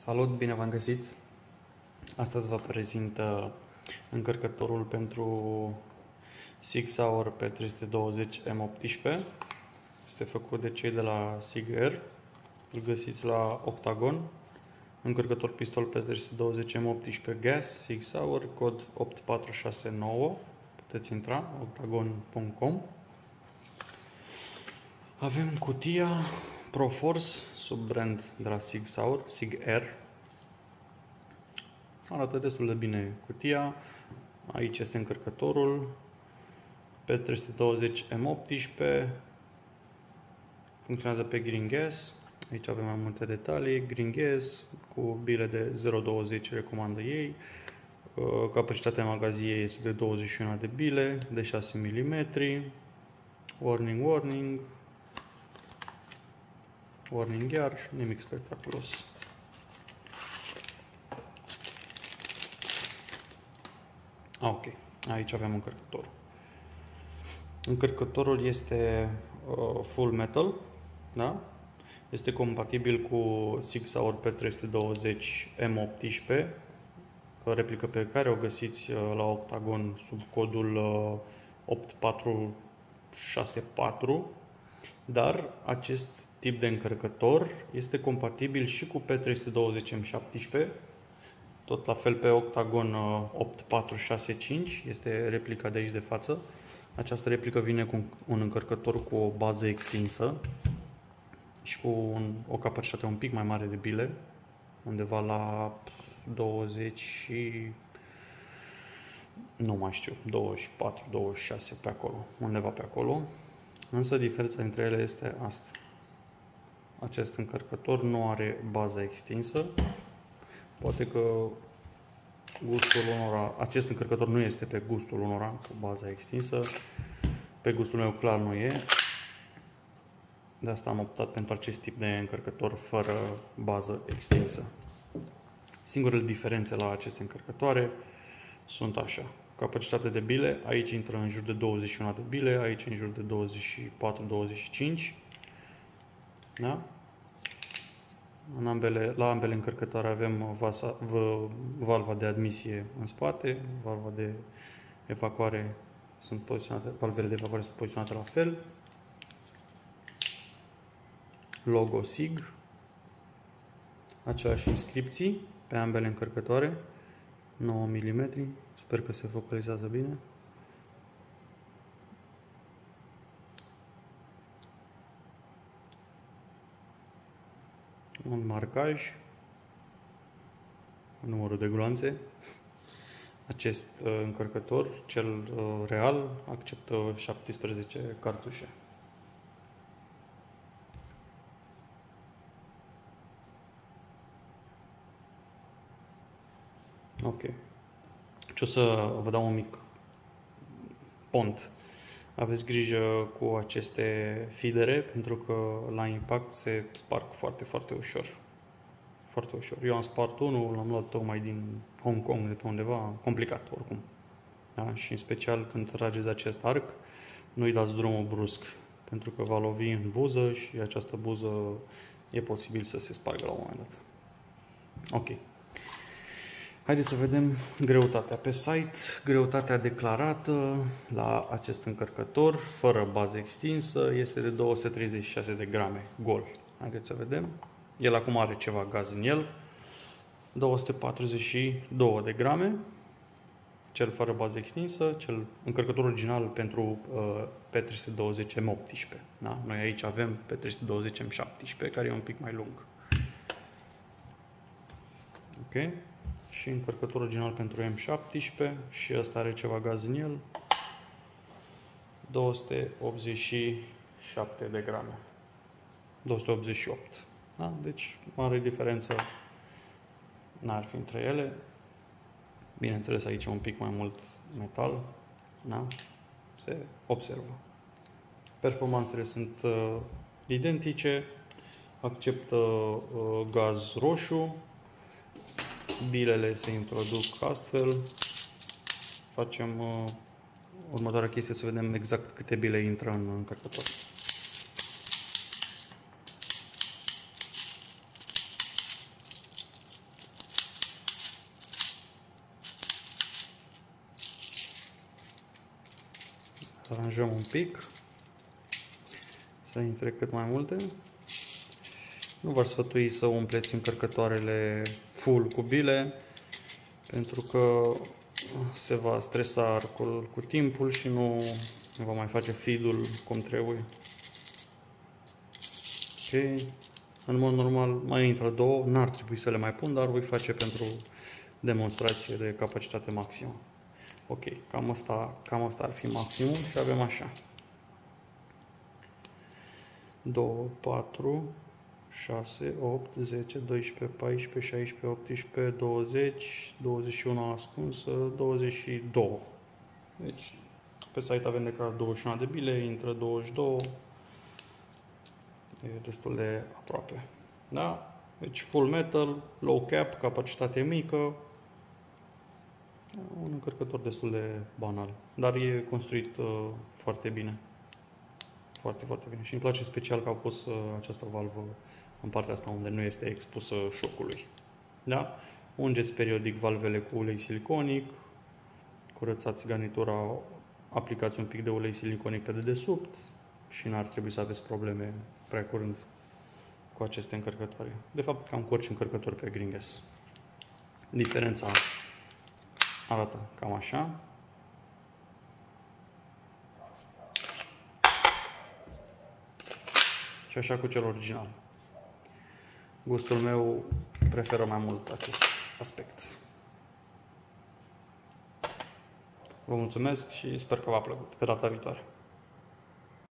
Salut, bine v-am găsit! Astăzi vă prezint uh, încărcătorul pentru Sig Sauer pe 320 M18. Este făcut de cei de la Sig Air. Îl găsiți la Octagon. Încărcător pistol pe 320 M18 Gas, Sig Sauer, cod 8469. Puteți intra, octagon.com. Avem cutia Proforce sub brand de la Sig Sauer, Sig Air. Arată destul de bine cutia. Aici este încărcătorul pe 320 M18. Funcționează pe green gas. Aici avem mai multe detalii. Green gas cu bile de 0,20 recomandă ei. Uh, capacitatea magaziei este de 21 de bile, de 6 mm. Warning, warning, warning iar, nimic spectaculos. Ok, aici avem încărcătorul. Încărcătorul este uh, full metal, da? Este compatibil cu Sig Sauer P320 M18, replică pe care o găsiți uh, la Octagon sub codul uh, 8464, dar acest tip de încărcător este compatibil și cu P320 M17, tot la fel pe Octagon 8465, uh, este replica de aici de față. Această replică vine cu un încărcător cu o bază extinsă și cu un, o capacitate un pic mai mare de bile, undeva la 20 și nu mai știu, 24, 26 pe acolo, undeva pe acolo. Însă diferența între ele este asta. Acest încărcător nu are baza extinsă. Poate că gustul unora, acest încărcător nu este pe gustul unora cu baza extinsă. Pe gustul meu clar nu e. De asta am optat pentru acest tip de încărcător fără bază extinsă. Singurele diferențe la aceste încărcătoare sunt așa. Capacitate de bile, aici intră în jur de 21 de bile, aici în jur de 24-25 da? În ambele, la ambele încărcătoare avem vasa, valva de admisie în spate, valva de evacuare sunt poziționate, valvele de evacuare sunt poziționate la fel. Logo SIG. Aceleași inscripții pe ambele încărcătoare. 9 mm. Sper că se focalizează bine. un marcaj, numărul de gloanțe. Acest uh, încărcător, cel uh, real, acceptă 17 cartușe. Ok. Ce o să vă dau un mic pont aveți grijă cu aceste fidere pentru că la impact se sparg foarte, foarte ușor. Foarte ușor. Eu am spart unul, l-am luat tocmai din Hong Kong, de pe undeva, complicat oricum. Da? Și în special când trageți acest arc, nu-i dați drumul brusc, pentru că va lovi în buză și această buză e posibil să se spargă la un moment dat. Ok. Haideți să vedem greutatea pe site. Greutatea declarată la acest încărcător, fără bază extinsă, este de 236 de grame gol. Haideți să vedem. El acum are ceva gaz în el. 242 de grame. Cel fără bază extinsă, cel încărcător original pentru uh, P320 M18. Da? Noi aici avem P320 M17, care e un pic mai lung. Ok? Și încărcător original pentru M17 și ăsta are ceva gaz în el. 287 de grame. 288. Da? Deci, mare diferență n-ar fi între ele. Bineînțeles, aici un pic mai mult metal. Da? Se observă. Performanțele sunt uh, identice. Acceptă uh, gaz roșu, bilele se introduc astfel. Facem uh, următoarea chestie să vedem exact câte bile intră în încărcător. aranjăm un pic să intre cât mai multe. Nu v-ar sfătui să umpleți încărcătoarele full cu bile, pentru că se va stresa arcul cu timpul și nu va mai face feed-ul cum trebuie. Ok, în mod normal mai intră două, n-ar trebui să le mai pun, dar voi face pentru demonstrație de capacitate maximă. Ok, cam asta, cam asta ar fi maximum și avem așa. 2, 4, 6, 8, 10, 12, 14, 16, 18, 20, 21 ascunsă, 22. Deci, pe site avem declarat 21 de bile, intră 22, e destul de aproape. Da? Deci full metal, low cap, capacitate mică, un încărcător destul de banal, dar e construit uh, foarte bine. Foarte, foarte bine. Și îmi place special că au pus uh, această valvă în partea asta unde nu este expusă șocului. Da? Ungeți periodic valvele cu ulei siliconic, curățați garnitura, aplicați un pic de ulei siliconic pe dedesubt și n-ar trebui să aveți probleme prea curând cu aceste încărcătoare. De fapt, cam cu orice încărcător pe green gas. Diferența arată cam așa. Și așa cu cel original. Gustul meu preferă mai mult acest aspect. Vă mulțumesc și sper că v-a plăcut. Pe data viitoare.